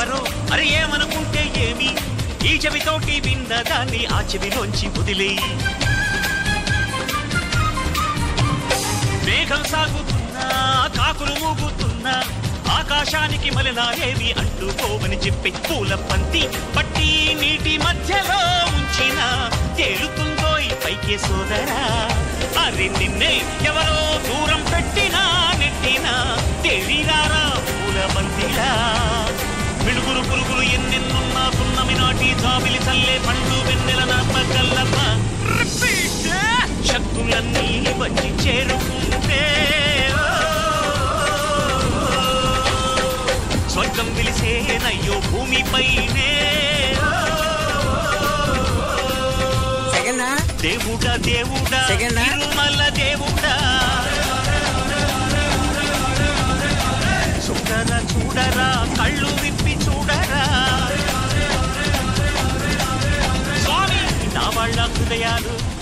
అరే ఏమనుకుంటే ఏమి? ఈ చెవితోటి విన్న దాన్ని ఆ చెవిలోంచి వదిలేయి మేఘం సాగుతున్నా కాకులు మూగుతున్నా ఆకాశానికి మలినాలేవి అంటుకోవని చెప్పి పూల పంతి పట్టి నీటి మధ్యలో ఉంచిన తేలుతుందో ఈ పైకే సోదరా. అరే నిన్నే ఎవరో దూరం పెట్టినా నెట్టినా తేలిరారా పూల బంతిలా జాబిలి చల్లే పండు వెన్నెల నమ్మకల్లమ్మ రిపీట్ శక్తులన్నీ వచ్చి చేరుకుంటే. స్వర్గం విలిసేనయ్యో భూమిపైనే. దేవుడా దేవుడా criado